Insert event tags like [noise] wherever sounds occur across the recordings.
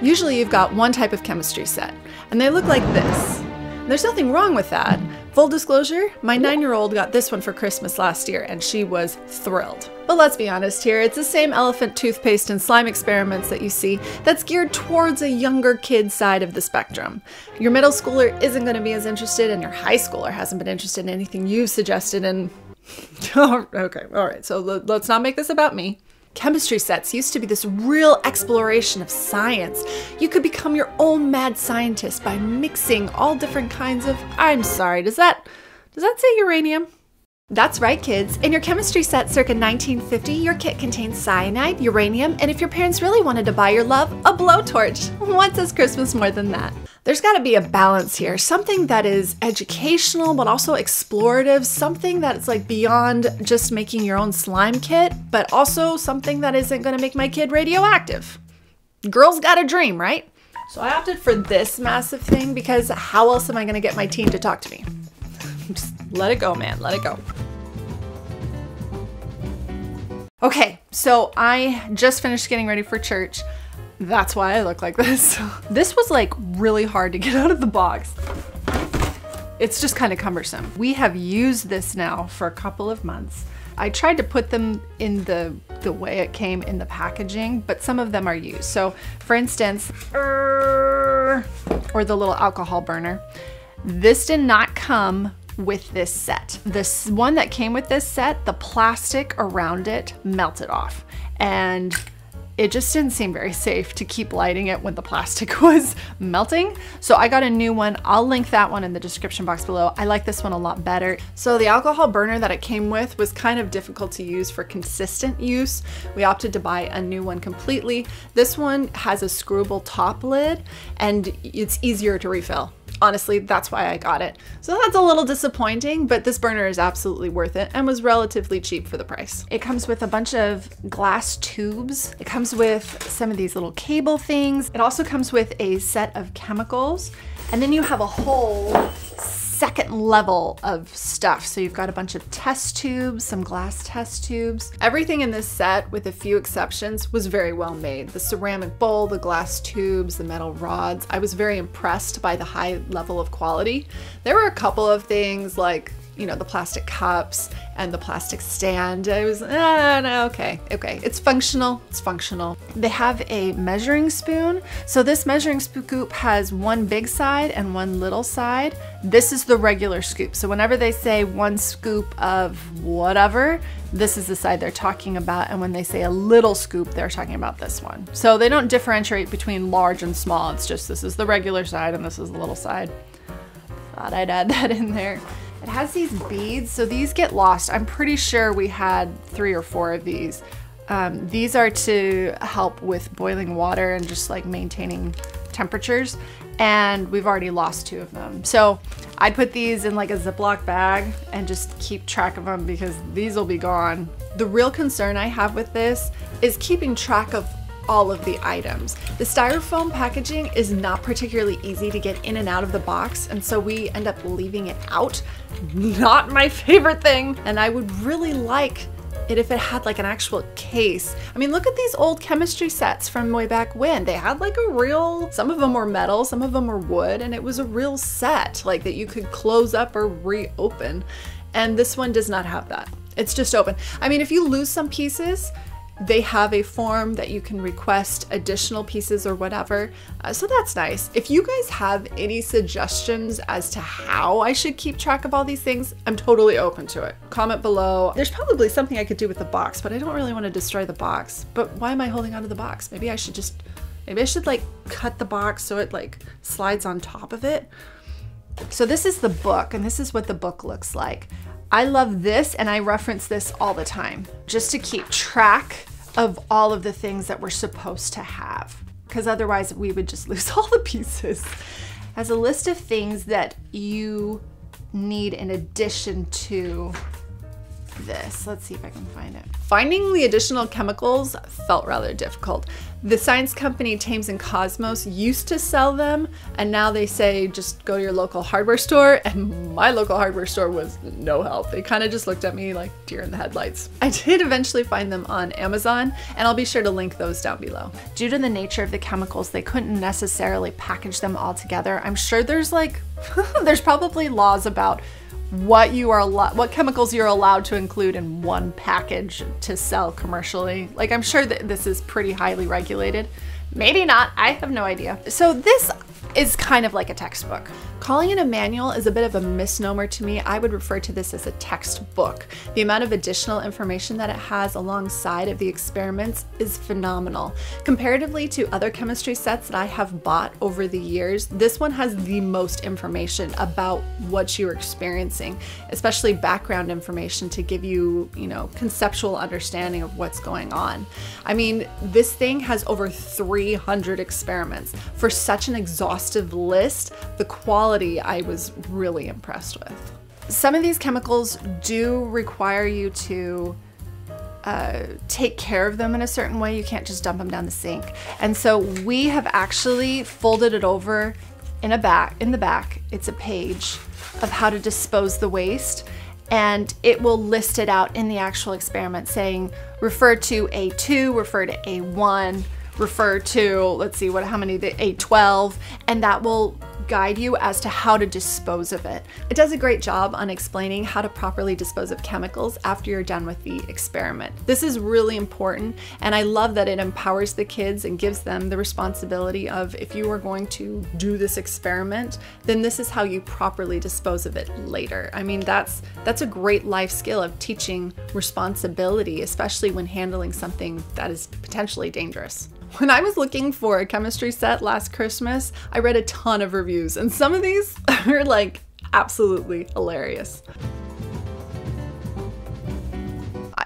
Usually you've got one type of chemistry set, and they look like this. There's nothing wrong with that. Full disclosure, my nine year old got this one for Christmas last year and she was thrilled. But let's be honest here, it's the same elephant toothpaste and slime experiments that you see that's geared towards a younger kid side of the spectrum. Your middle schooler isn't going to be as interested, and your high schooler hasn't been interested in anything you've suggested. And [laughs] okay, all right, so let's not make this about me. Chemistry sets used to be this real exploration of science. You could become your own mad scientist by mixing all different kinds of I'm sorry, does that does that say uranium? That's right, kids. In your chemistry set circa 1950, your kit contains cyanide, uranium, and if your parents really wanted to buy your love, a blowtorch. [laughs] What says Christmas more than that? There's got to be a balance here, something that is educational but also explorative, something that's like beyond just making your own slime kit, but also something that isn't going to make my kid radioactive. Girls got a dream, right? So I opted for this massive thing because how else am I going to get my teen to talk to me? [laughs] Just let it go, man. Let it go. Okay, so I just finished getting ready for church. That's why I look like this. [laughs] this was like really hard to get [laughs] out of the box. It's just kind of cumbersome. We have used this now for a couple of months. I tried to put them in the, the way it came in the packaging, but some of them are used. So for instance, or the little alcohol burner. This did not come with this set. This one that came with this set, the plastic around it melted off. And it just didn't seem very safe to keep lighting it when the plastic [laughs] was melting. So I got a new one. I'll link that one in the description box below. I like this one a lot better. So the alcohol burner that it came with was kind of difficult to use for consistent use. We opted to buy a new one completely. This one has a screwable top lid and it's easier to refill honestly, that's why I got it. So that's a little disappointing, but this burner is absolutely worth it and was relatively cheap for the price. It comes with a bunch of glass tubes. It comes with some of these little cable things. It also comes with a set of chemicals. And then you have a whole second level of stuff. So you've got a bunch of test tubes, some glass test tubes. Everything in this set, with a few exceptions, was very well made. The ceramic bowl, the glass tubes, the metal rods. I was very impressed by the high level of quality. There were a couple of things like you know, the plastic cups and the plastic stand. I was, ah, no, okay, okay. It's functional, it's functional. They have a measuring spoon. So this measuring scoop has one big side and one little side. This is the regular scoop. So whenever they say one scoop of whatever, this is the side they're talking about. And when they say a little scoop, they're talking about this one. So they don't differentiate between large and small. It's just this is the regular side and this is the little side. Thought I'd add [laughs] that in there. It has these beads, so these get lost. I'm pretty sure we had three or four of these. Um, these are to help with boiling water and just like maintaining temperatures. And we've already lost two of them. So I put these in like a Ziploc bag and just keep track of them because these will be gone. The real concern I have with this is keeping track of all of the items. The styrofoam packaging is not particularly easy to get in and out of the box, and so we end up leaving it out. [laughs] Not my favorite thing. And I would really like it if it had like an actual case. I mean, look at these old chemistry sets from way back when. They had like a real, some of them were metal, some of them were wood, and it was a real set, like that you could close up or reopen. And this one does not have that. It's just open. I mean, if you lose some pieces, they have a form that you can request additional pieces or whatever. Uh, so that's nice. If you guys have any suggestions as to how I should keep track of all these things, I'm totally open to it. Comment below. There's probably something I could do with the box, but I don't really want to destroy the box. But why am I holding onto the box? Maybe I should just, maybe I should like cut the box so it like slides on top of it. So this is the book and this is what the book looks like. I love this and I reference this all the time just to keep track of all of the things that we're supposed to have because otherwise we would just [laughs] lose all the pieces. As a list of things that you need in addition to this. Let's see if I can find it. Finding the additional chemicals felt rather difficult. The science company Thames and Kosmos used to sell them, and now they say just go to your local hardware store. And my local hardware store was no help. They kind of just looked at me like deer in the headlights. I did eventually find them on Amazon, and I'll be sure to link those down below. Due to the nature of the chemicals, they couldn't necessarily package them all together. I'm sure there's like, [laughs] there's probably laws about what you are what chemicals you're allowed to include in one package to sell commercially. Like I'm sure that this is pretty highly regulated. Maybe not, I have no idea. So this is kind of like a textbook. Calling it a manual is a bit of a misnomer to me. I would refer to this as a textbook. The amount of additional information that it has alongside of the experiments is phenomenal. Comparatively to other chemistry sets that I have bought over the years, this one has the most information about what you're experiencing, especially background information to give you, you know, conceptual understanding of what's going on. I mean, this thing has over 300 experiments. For such an exhaustive list, the quality quality I was really impressed with. Some of these chemicals do require you to uh, take care of them in a certain way. You can't just dump them down the sink. And so we have actually folded it over in a back in the back. It's a page of how to dispose the waste and it will list it out in the actual experiment saying refer to A2, refer to A1, refer to let's see what how many the A12 and that will guide you as to how to dispose of it. It does a great job on explaining how to properly dispose of chemicals after you're done with the experiment. This is really important and I love that it empowers the kids and gives them the responsibility of if you are going to do this experiment, then this is how you properly dispose of it later. I mean, that's that's a great life skill of teaching responsibility, especially when handling something that is potentially dangerous. When I was looking for a chemistry set last Christmas, I read a ton of reviews, and some of these [laughs] are like absolutely hilarious.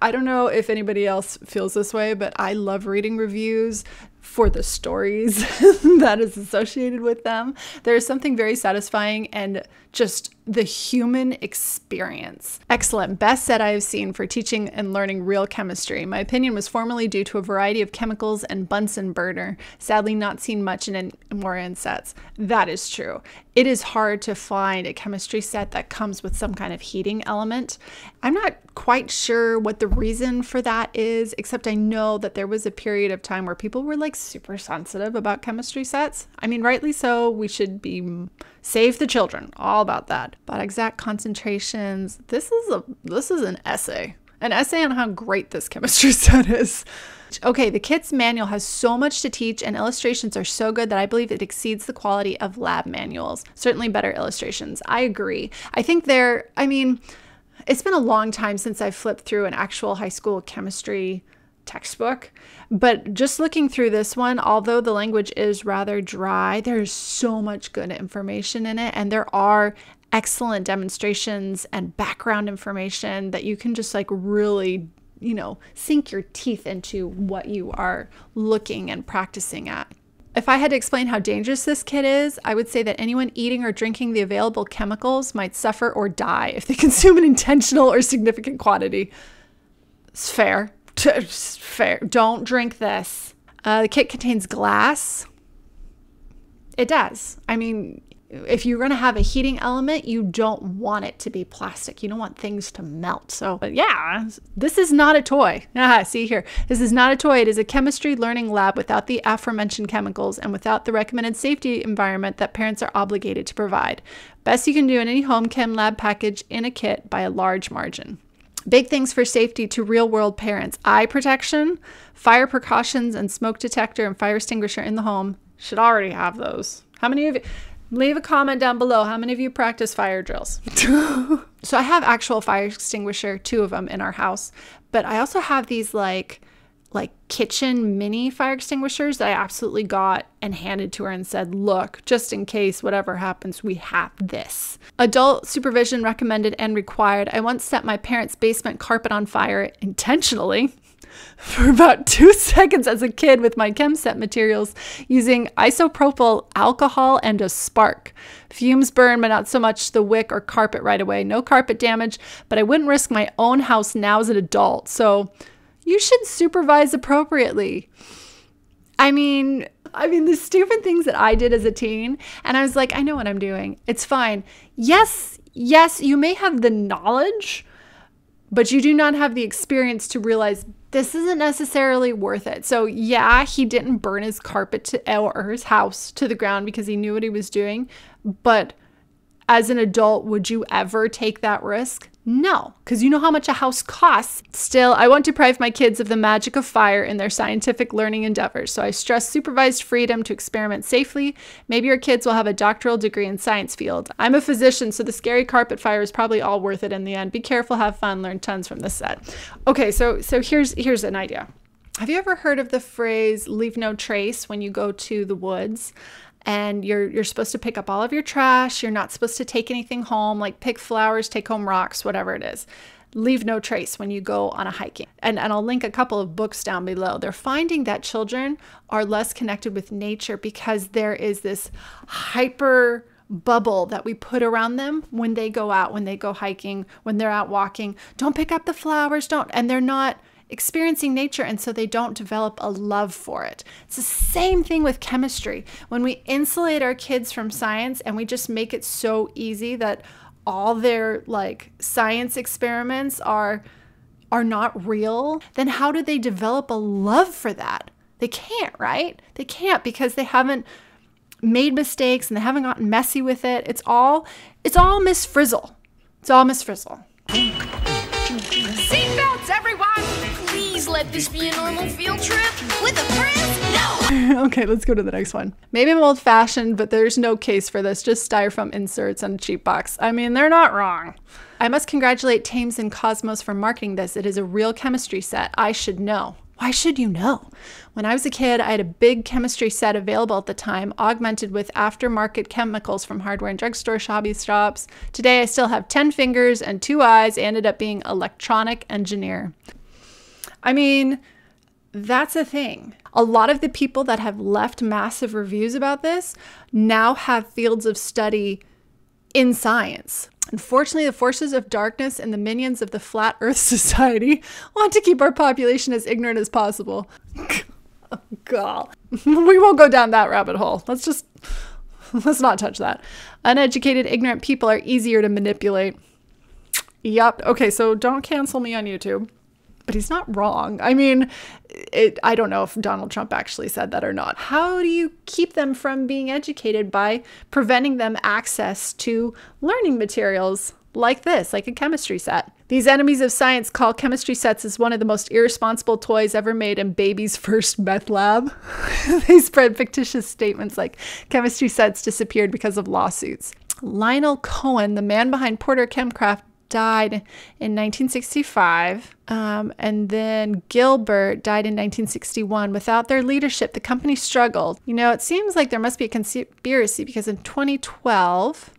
I don't know if anybody else feels this way, but I love reading reviews for the stories [laughs] that is associated with them. There is something very satisfying and just the human experience. Excellent. Best set I have seen for teaching and learning real chemistry. My opinion was formerly due to a variety of chemicals and Bunsen burner. Sadly, not seen much in more sets. That is true. It is hard to find a chemistry set that comes with some kind of heating element. I'm not quite sure what the reason for that is, except I know that there was a period of time where people were like super sensitive about chemistry sets. I mean, rightly so. We should be Save the children, all about that. But exact concentrations, this is a this is an essay. An essay on how great this chemistry [laughs] set is. Okay, the kit's manual has so much to teach and illustrations are so good that I believe it exceeds the quality of lab manuals. Certainly better illustrations. I agree. I think they're, I mean, it's been a long time since I flipped through an actual high school chemistry textbook. But just looking through this one, although the language is rather dry, there's so much good information in it. And there are excellent demonstrations and background information that you can just like really, you know, sink your teeth into what you are looking and practicing at. If I had to explain how dangerous this kit is, I would say that anyone eating or drinking the available chemicals might suffer or die if they [laughs] consume an intentional or significant quantity. It's fair. Fair. Don't drink this. Uh, the kit contains glass. It does. I mean, if you're going to have a heating element, you don't want it to be plastic. You don't want things to melt. So, yeah, this is not a toy. [laughs] Ah, see here. This is not a toy. It is a chemistry learning lab without the aforementioned chemicals and without the recommended safety environment that parents are obligated to provide. Best you can do in any home chem lab package in a kit by a large margin. Big things for safety to real world parents eye protection, fire precautions, and smoke detector and fire extinguisher in the home. Should already have those. How many of you? Leave a comment down below. How many of you practice fire drills? [laughs] so I have actual fire extinguisher, two of them in our house, but I also have these like like kitchen mini fire extinguishers that I absolutely got and handed to her and said, Look, just in case whatever happens, we have this. Adult supervision recommended and required. I once set my parents' basement carpet on fire intentionally. [laughs] for about two [laughs] seconds as a kid with my chem set materials using isopropyl alcohol and a spark. Fumes burn, but not so much the wick or carpet right away. No carpet damage, but I wouldn't risk my own house now as an adult. So you should supervise appropriately. I mean, I mean, the stupid things that I did as a teen, and I was like, I know what I'm doing. It's fine. Yes, yes, you may have the knowledge, but you do not have the experience to realize this isn't necessarily worth it. So, yeah, he didn't burn his carpet to, or his house to the ground because he knew what he was doing, but as an adult, would you ever take that risk? No, because you know how much a house costs. Still, I won't deprive my kids of the magic of fire in their scientific learning endeavors, so I stress supervised freedom to experiment safely. Maybe your kids will have a doctoral degree in science field. I'm a physician, so the scary carpet fire is probably all worth it in the end. Be careful, have fun, learn tons from this set. Okay, so so here's here's an idea. Have you ever heard of the phrase leave no trace when you go to the woods? And you're you're supposed to pick up all of your trash. You're not supposed to take anything home, like pick flowers, take home rocks, whatever it is. Leave no trace when you go on a hiking. And, and I'll link a couple of books down below. They're finding that children are less connected with nature because there is this hyper bubble that we put around them when they go out, when they go hiking, when they're out walking. Don't pick up the flowers, don't. And they're not experiencing nature and so they don't develop a love for it. It's the same thing with chemistry. When we insulate our kids from science and we just make it so easy that all their like science experiments are are not real, then how do they develop a love for that? They can't, right? They can't because they haven't made mistakes and they haven't gotten messy with it. It's all it's all Miss Frizzle. It's all Miss Frizzle. Seatbelts, everyone! Let this be a normal field trip with a friend. No! [laughs] okay, let's go to the next one. Maybe I'm old fashioned, but there's no case for this, just styrofoam inserts and a cheap box. I mean, they're not wrong. I must congratulate Thames and Kosmos for marketing this. It is a real chemistry set. I should know. Why should you know? When I was a kid, I had a big chemistry set available at the time, augmented with aftermarket chemicals from hardware and drugstore hobby shops. Today, I still have 10 fingers and two eyes, ended up being electronic engineer. I mean, that's a thing. A lot of the people that have left massive reviews about this now have fields of study in science. Unfortunately, the forces of darkness and the minions of the Flat Earth [laughs] Society want to keep our population as ignorant as possible. [laughs] oh, God. we won't go down that rabbit hole. Let's just, let's not touch that. Uneducated, ignorant people are easier to manipulate. Yep. Okay, so don't cancel me on YouTube but he's not wrong. I mean, it, I don't know if Donald Trump actually said that or not. How do you keep them from being educated by preventing them access to learning materials like this, like a chemistry set? These enemies of science call chemistry sets as one of the most irresponsible toys ever made in baby's [laughs] first meth lab. [laughs] they spread fictitious statements like chemistry sets disappeared because of lawsuits. Lionel Cohen, the man behind Porter Chemcraft, died in 1965. Um, and then Gilbert died in 1961. Without their leadership, the company struggled. You know, it seems like there must be a conspiracy because in 2012,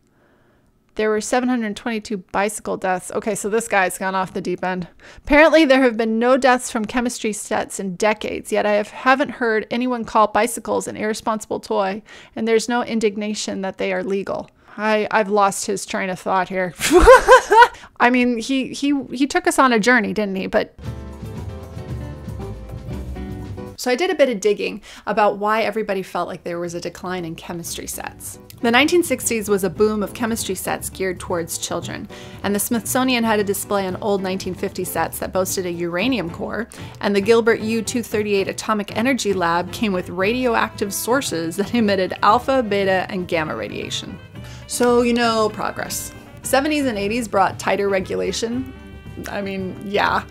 there were 722 bicycle deaths. Okay, so this guy's gone off the deep end. Apparently, there have been no deaths from chemistry sets in decades, yet I have, haven't heard anyone call bicycles an irresponsible toy, and there's no indignation that they are legal. I I've lost his train of thought here. [laughs] I mean, he he he took us on a journey, didn't he? But so I did a bit of digging about why everybody felt like there was a decline in chemistry sets. The 1960s was a boom of chemistry sets geared towards children, and the Smithsonian had a display on old 1950 sets that boasted a uranium core, and the Gilbert U-238 Atomic Energy Lab came with radioactive sources that emitted alpha, beta, and gamma radiation. So, you know, progress. 70s and 80s brought tighter regulation. I mean, yeah.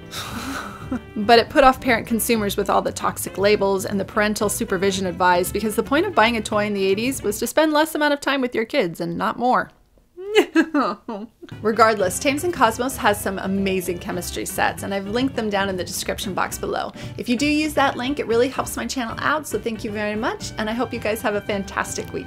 [laughs] but it put off parent consumers with all the toxic labels and the parental supervision advised because the point of buying a toy in the 80s was to spend less amount of time with your kids and not more. [laughs] Regardless, Thames and Kosmos has some amazing chemistry sets, and I've linked them down in the description box below. If you do use that link, it really helps my channel out, so thank you very much, and I hope you guys have a fantastic week.